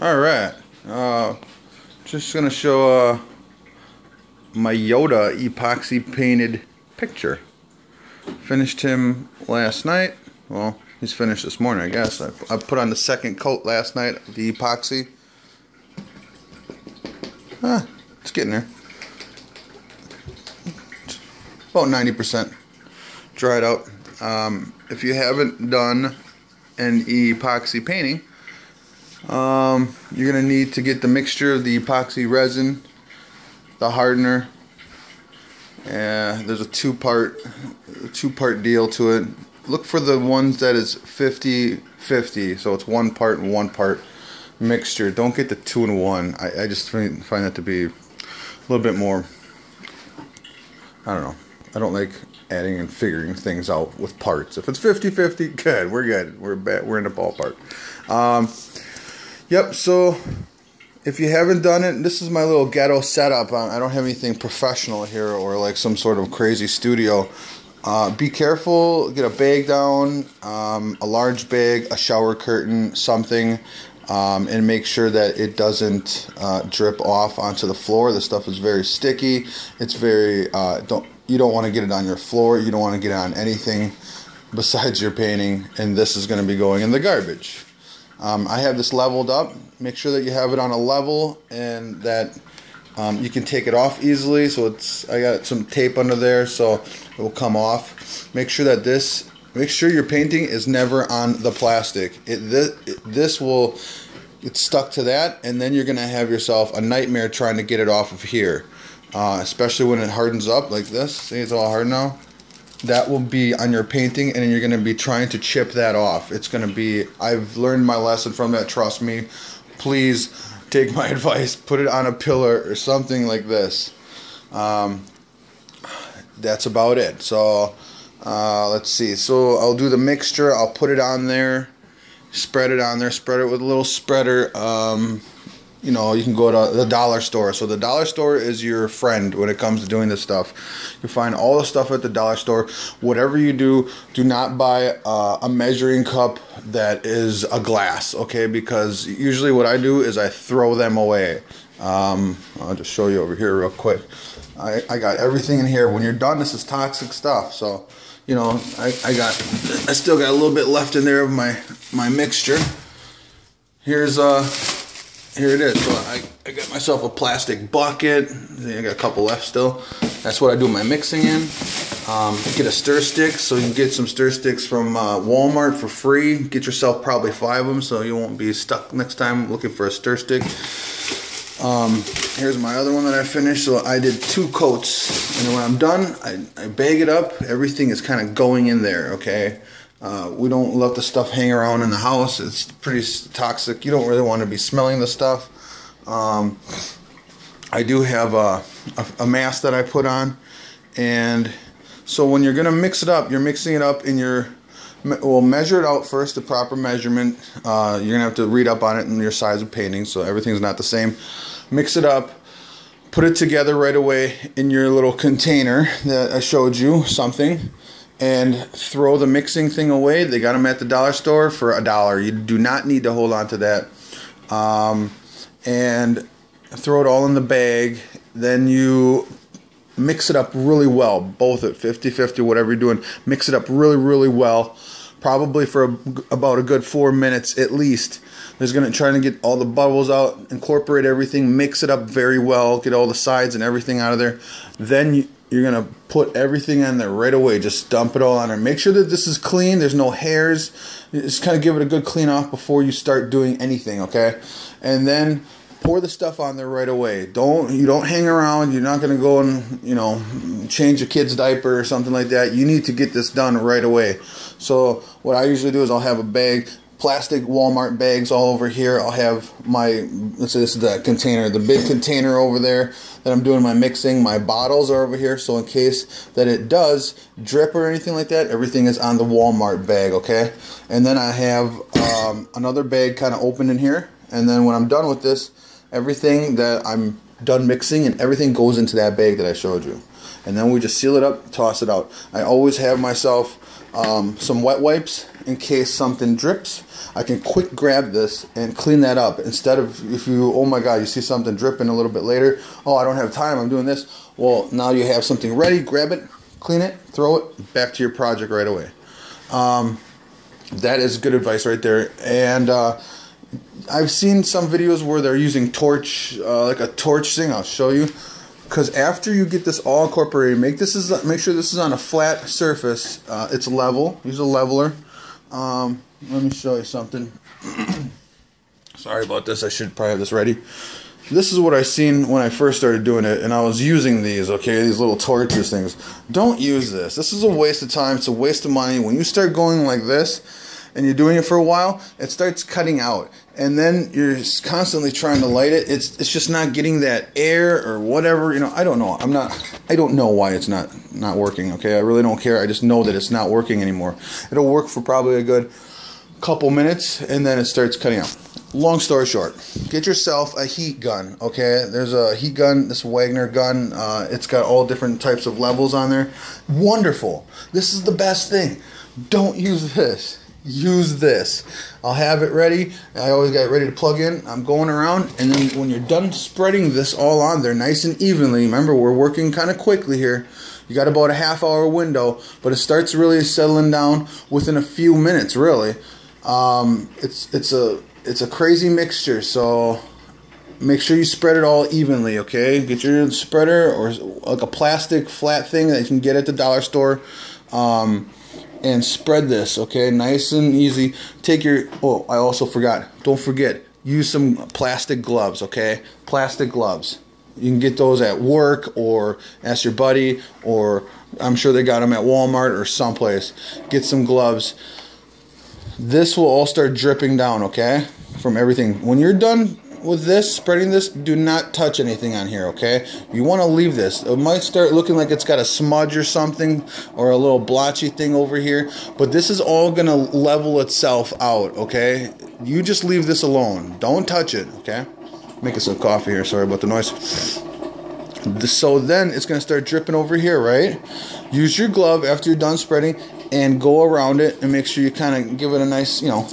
Alright, uh, just gonna show uh, my Yoda epoxy painted picture. Finished him last night. Well, he's finished this morning, I guess. I, I put on the second coat last night, the epoxy. Ah, it's getting there. About 90% dried out. Um, if you haven't done an epoxy painting, um, you're going to need to get the mixture of the epoxy resin, the hardener, and there's a two-part two-part deal to it. Look for the ones that is 50-50, so it's one part and one part mixture. Don't get the two and one. I, I just find, that to be a little bit more, I don't know. I don't like adding and figuring things out with parts. If it's 50-50, good. We're good. We're. We're in the ballpark. Um, Yep, so if you haven't done it, this is my little ghetto setup. I don't have anything professional here or like some sort of crazy studio. Uh, be careful, get a bag down, um, a large bag, a shower curtain, something, um, and make sure that it doesn't uh, drip off onto the floor. This stuff is very sticky. It's very, uh, don't you don't want to get it on your floor. You don't want to get it on anything besides your painting, and this is going to be going in the garbage. Um, I have this leveled up. Make sure that you have it on a level and that um, you can take it off easily. So it's I got some tape under there so it will come off. Make sure that this make sure your painting is never on the plastic. It this, it, this will it's stuck to that and then you're gonna have yourself a nightmare trying to get it off of here. Uh, especially when it hardens up like this. See, it's all hard now that will be on your painting and you're going to be trying to chip that off. It's going to be, I've learned my lesson from that, trust me. Please take my advice, put it on a pillar or something like this. Um, that's about it. So uh, let's see. So I'll do the mixture, I'll put it on there, spread it on there, spread it with a little spreader. Um, you know, you can go to the dollar store. So the dollar store is your friend when it comes to doing this stuff. You find all the stuff at the dollar store. Whatever you do, do not buy uh, a measuring cup that is a glass, okay? Because usually what I do is I throw them away. Um, I'll just show you over here real quick. I, I got everything in here. When you're done, this is toxic stuff. So, you know, I, I got, I still got a little bit left in there of my, my mixture. Here's, uh, here it is. So I, I got myself a plastic bucket. I got a couple left still. That's what I do my mixing in. Um, get a stir stick. So you can get some stir sticks from uh, Walmart for free. Get yourself probably five of them so you won't be stuck next time looking for a stir stick. Um, here's my other one that I finished. So I did two coats. And when I'm done, I, I bag it up. Everything is kind of going in there, okay? Uh, we don't let the stuff hang around in the house. It's pretty toxic. You don't really want to be smelling the stuff. Um, I do have a, a, a, mask that I put on. And so when you're going to mix it up, you're mixing it up in your, well, measure it out first, the proper measurement. Uh, you're going to have to read up on it in your size of painting, so everything's not the same. Mix it up. Put it together right away in your little container that I showed you, something and throw the mixing thing away. They got them at the dollar store for a dollar. You do not need to hold on to that. Um, and throw it all in the bag. Then you mix it up really well, both at 50 50, whatever you're doing. Mix it up really, really well. Probably for a, about a good four minutes at least. There's gonna try to get all the bubbles out, incorporate everything, mix it up very well, get all the sides and everything out of there. Then you, you're gonna put everything on there right away. Just dump it all on there. Make sure that this is clean. There's no hairs. Just kind of give it a good clean off before you start doing anything. Okay, and then pour the stuff on there right away. Don't you don't hang around. You're not gonna go and you know change a kid's diaper or something like that. You need to get this done right away. So what I usually do is I'll have a bag plastic Walmart bags all over here. I'll have my, let's say this is the container, the big container over there that I'm doing my mixing. My bottles are over here, so in case that it does drip or anything like that, everything is on the Walmart bag, okay? And then I have um, another bag kind of open in here. And then when I'm done with this, everything that I'm done mixing and everything goes into that bag that I showed you. And then we just seal it up, toss it out. I always have myself um, some wet wipes in case something drips. I can quick grab this and clean that up. Instead of if you oh my god you see something dripping a little bit later oh I don't have time I'm doing this. Well now you have something ready grab it clean it throw it back to your project right away. Um, that is good advice right there. And uh, I've seen some videos where they're using torch uh, like a torch thing I'll show you. Because after you get this all incorporated make this is make sure this is on a flat surface uh, it's level use a leveler um, let me show you something. Sorry about this. I should probably have this ready. This is what I seen when I first started doing it, and I was using these. Okay, these little torches things. Don't use this. This is a waste of time. It's a waste of money. When you start going like this, and you're doing it for a while, it starts cutting out, and then you're constantly trying to light it. It's it's just not getting that air or whatever. You know, I don't know. I'm not. I don't know why it's not not working. Okay, I really don't care. I just know that it's not working anymore. It'll work for probably a good couple minutes, and then it starts cutting out. Long story short, get yourself a heat gun. Okay, there's a heat gun. This Wagner gun. Uh, it's got all different types of levels on there. Wonderful. This is the best thing. Don't use this use this. I'll have it ready. I always got it ready to plug in. I'm going around, and then when you're done spreading this all on there nice and evenly, remember we're working kind of quickly here. You got about a half hour window, but it starts really settling down within a few minutes. Really, um, it's it's a it's a crazy mixture. So make sure you spread it all evenly. Okay, get your spreader or like a plastic flat thing that you can get at the dollar store. Um, and spread this, okay? Nice and easy. Take your, oh, I also forgot. Don't forget, use some plastic gloves, okay? Plastic gloves. You can get those at work or ask your buddy, or I'm sure they got them at Walmart or someplace. Get some gloves. This will all start dripping down, okay? From everything. When you're done with this, spreading this, do not touch anything on here, okay? You want to leave this. It might start looking like it's got a smudge or something or a little blotchy thing over here, but this is all going to level itself out, okay? You just leave this alone. Don't touch it, okay? Making some coffee here, sorry about the noise. So then it's going to start dripping over here, right? Use your glove after you're done spreading and go around it and make sure you kind of give it a nice, you know,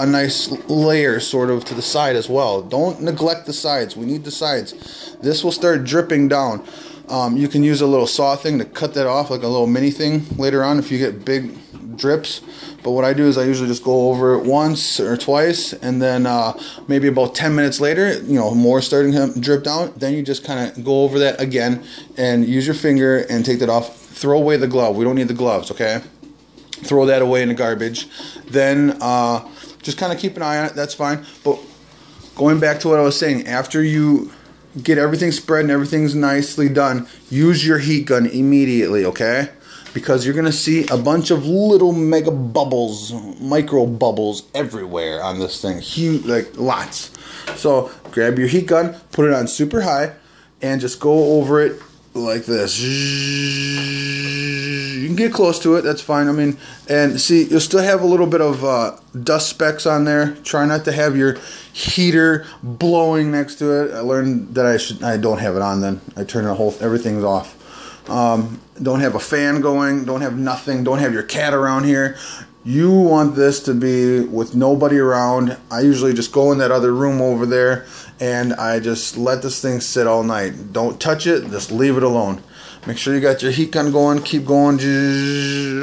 a nice layer sort of to the side as well. Don't neglect the sides. We need the sides. This will start dripping down. Um, you can use a little saw thing to cut that off, like a little mini thing later on if you get big drips. But what I do is I usually just go over it once or twice, and then uh, maybe about 10 minutes later, you know, more starting to drip down. Then you just kind of go over that again and use your finger and take that off. Throw away the glove. We don't need the gloves, okay? Throw that away in the garbage. Then uh, just kind of keep an eye on it. That's fine. But going back to what I was saying, after you get everything spread and everything's nicely done, use your heat gun immediately, okay? Because you're gonna see a bunch of little mega bubbles, micro bubbles everywhere on this thing. Huge, like lots. So grab your heat gun, put it on super high, and just go over it like this. You can get close to it, that's fine. I mean, and see, you'll still have a little bit of uh, dust specks on there. Try not to have your heater blowing next to it. I learned that I should, I don't have it on then. I turn the whole, everything's off. Um, don't have a fan going, don't have nothing, don't have your cat around here. You want this to be with nobody around. I usually just go in that other room over there and I just let this thing sit all night. Don't touch it, just leave it alone. Make sure you got your heat gun going, keep going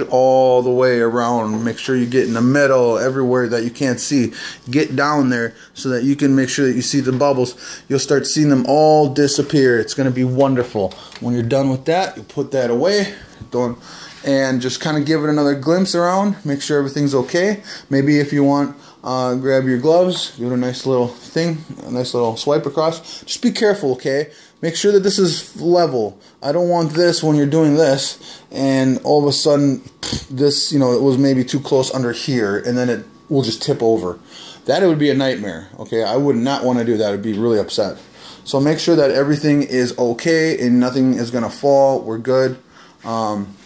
all the way around. Make sure you get in the middle, everywhere that you can't see. Get down there so that you can make sure that you see the bubbles. You'll start seeing them all disappear. It's going to be wonderful. When you're done with that, you put that away. Don't and just kind of give it another glimpse around, make sure everything's okay. Maybe if you want, uh, grab your gloves, give it a nice little thing, a nice little swipe across. Just be careful, okay? Make sure that this is level. I don't want this when you're doing this, and all of a sudden, this, you know, it was maybe too close under here, and then it will just tip over. That it would be a nightmare, okay? I would not want to do that. I'd be really upset. So make sure that everything is okay and nothing is going to fall. We're good. Um,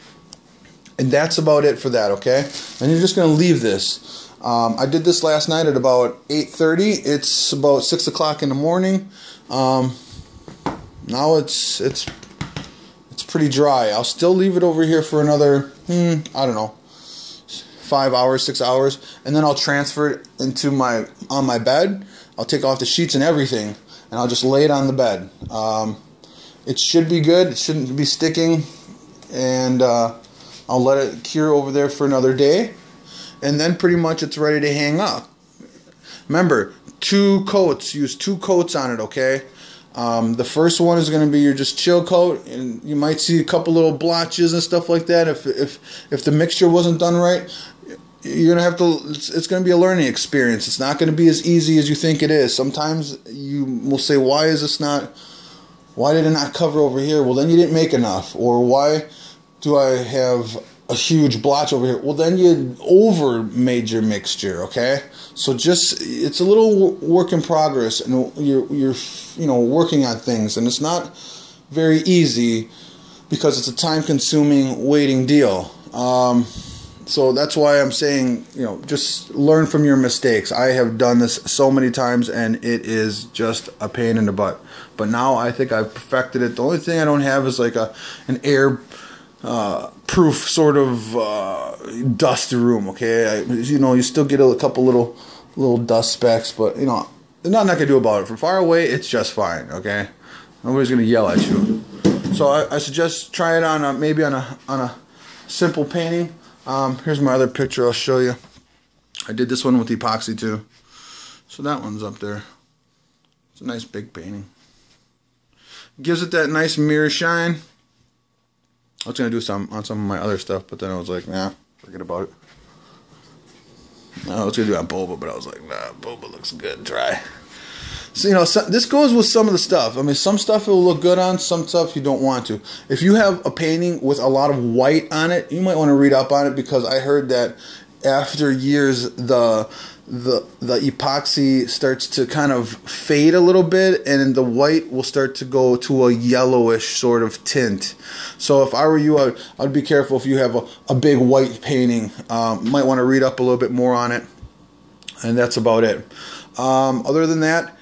and that's about it for that, okay? And you're just going to leave this. Um, I did this last night at about 8.30. It's about 6 o'clock in the morning. Um, now it's, it's, it's pretty dry. I'll still leave it over here for another, hmm, I don't know, five hours, six hours, and then I'll transfer it into my on my bed. I'll take off the sheets and everything, and I'll just lay it on the bed. Um, it should be good. It shouldn't be sticking, and uh, I'll let it cure over there for another day, and then pretty much it's ready to hang up. Remember, two coats. Use two coats on it. Okay. Um, the first one is going to be your just chill coat, and you might see a couple little blotches and stuff like that. If if if the mixture wasn't done right, you're gonna have to. It's, it's going to be a learning experience. It's not going to be as easy as you think it is. Sometimes you will say, "Why is this not? Why did it not cover over here?" Well, then you didn't make enough, or why do I have a huge blotch over here. Well, then you over made your mixture, okay? So just it's a little work in progress, and you're you're you know working on things, and it's not very easy because it's a time consuming waiting deal. Um, so that's why I'm saying, you know, just learn from your mistakes. I have done this so many times and it is just a pain in the butt. But now I think I've perfected it. The only thing I don't have is like a an air uh, proof sort of uh, dusty room. Okay, I, you know you still get a couple little little dust specks, but you know there's nothing I can do about it. From far away, it's just fine. Okay, nobody's gonna yell at you. So I, I suggest try it on a, maybe on a on a simple painting. Um, here's my other picture. I'll show you. I did this one with epoxy too. So that one's up there. It's a nice big painting. Gives it that nice mirror shine. I was gonna do some on some of my other stuff, but then I was like, nah, forget about it. I was gonna do it on boba, but I was like, nah, boba looks good dry. So you know, so, this goes with some of the stuff. I mean, some stuff will look good on, some stuff you don't want to. If you have a painting with a lot of white on it, you might want to read up on it because I heard that after years the the the epoxy starts to kind of fade a little bit and the white will start to go to a yellowish sort of tint. So if i were you i'd, I'd be careful if you have a, a big white painting. Um, might want to read up a little bit more on it and that's about it. Um, other than that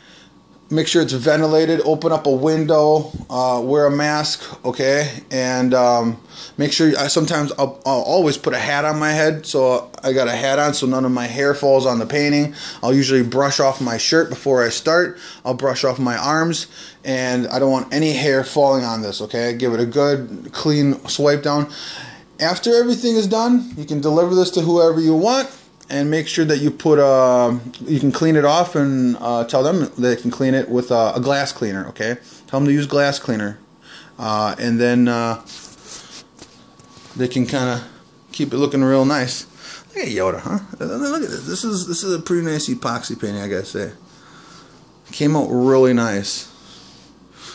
make sure it's ventilated open up a window uh, wear a mask okay? And um, make sure I sometimes I'll, I'll, always put a hat on my head so I got a hat on so none of my hair falls on the painting. I'll usually brush off my shirt before I start. I'll brush off my arms and I don't want any hair falling on this okay? Give it a good clean swipe down. After everything is done you can deliver this to whoever you want and make sure that you put uh, you can clean it off and uh, tell them they can clean it with uh, a glass cleaner okay? Tell them to use glass cleaner. Uh, and then uh, they can kind of keep it looking real nice. Look at Yoda huh? Look at this. This is this is a pretty nice epoxy painting I gotta say. Came out really nice.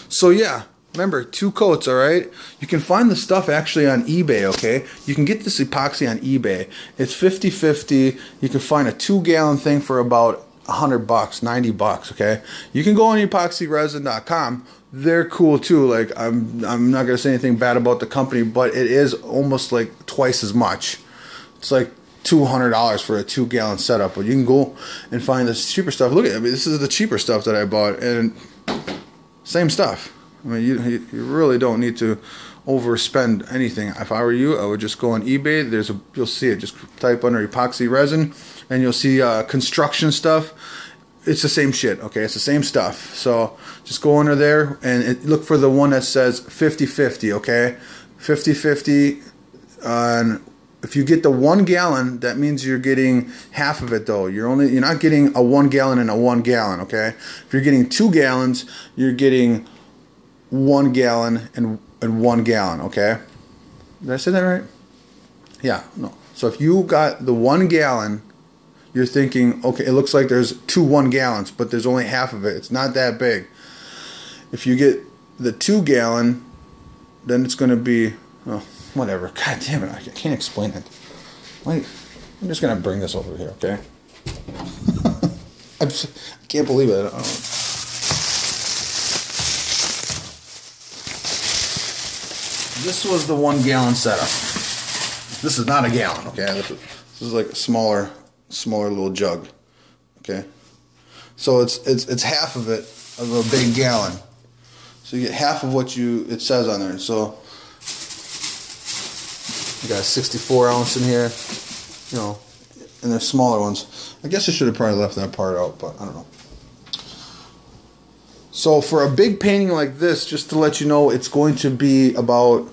So yeah Remember, two coats, all right? You can find the stuff actually on eBay, okay? You can get this epoxy on eBay. It's 50-50. You can find a two-gallon thing for about 100 bucks, 90 bucks, okay? You can go on epoxyresin.com. They're cool too. Like I'm I'm not going to say anything bad about the company, but it is almost like twice as much. It's like $200 for a 2-gallon setup, but you can go and find this cheaper stuff. Look at I mean, this is the cheaper stuff that I bought and same stuff. I mean, you, you really don't need to overspend anything. If I were you, I would just go on eBay. There's a you'll see it. Just type under epoxy resin, and you'll see uh, construction stuff. It's the same shit. Okay, it's the same stuff. So just go under there and it, look for the one that says 50-50. Okay, 50-50 on. If you get the one gallon, that means you're getting half of it though. You're only you're not getting a one gallon and a one gallon, okay? If you're getting two gallons, you're getting one gallon and, and one gallon, okay? Did I say that right? Yeah, no. So if you got the one gallon, you're thinking, okay, it looks like there's two one gallons, but there's only half of it. It's not that big. If you get the two gallon, then it's going to be, oh, whatever. God damn it, I can't explain it. Wait, I'm just going to bring this over here, okay? I can't believe it. This was the one gallon setup. This is not a gallon, okay? This is, this is like a smaller, smaller little jug, okay? So it's it's it's half of it of a big gallon. So you get half of what you it says on there. So you got a 64 ounce in here, you know, and the smaller ones. I guess I should have probably left that part out, but I don't know. So for a big painting like this, just to let you know, it's going to be about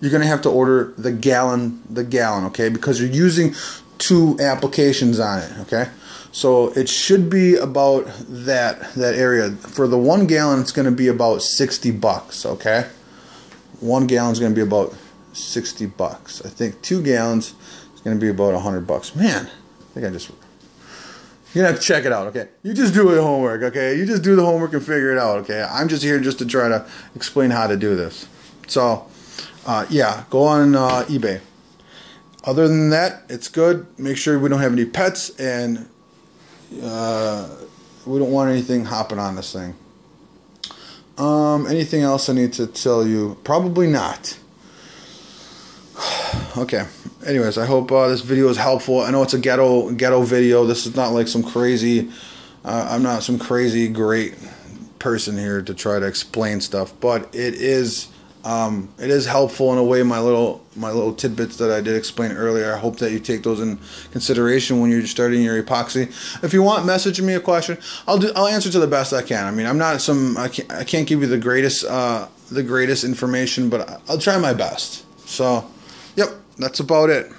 you're going to have to order the gallon the gallon, okay? Because you're using two applications on it, okay? So it should be about that that area. For the 1 gallon, it's going to be about 60 bucks, okay? 1 gallon is going to be about 60 bucks. I think 2 gallons is going to be about 100 bucks. Man, I think I just you're gonna have to check it out, okay? You just do the homework, okay? You just do the homework and figure it out, okay? I'm just here just to try to explain how to do this. So, uh, yeah, go on uh, eBay. Other than that, it's good. Make sure we don't have any pets and uh, we don't want anything hopping on this thing. Um, anything else I need to tell you? Probably not. okay anyways, I hope uh, this video is helpful. I know it's a ghetto ghetto video. This is not like some crazy. Uh, I'm not some crazy great person here to try to explain stuff, but it is um, it is helpful in a way. My little my little tidbits that I did explain earlier. I hope that you take those in consideration when you're starting your epoxy. If you want, message me a question. I'll do. I'll answer to the best I can. I mean, I'm not some. I can't. I can't give you the greatest uh, the greatest information, but I'll try my best. So. That's about it.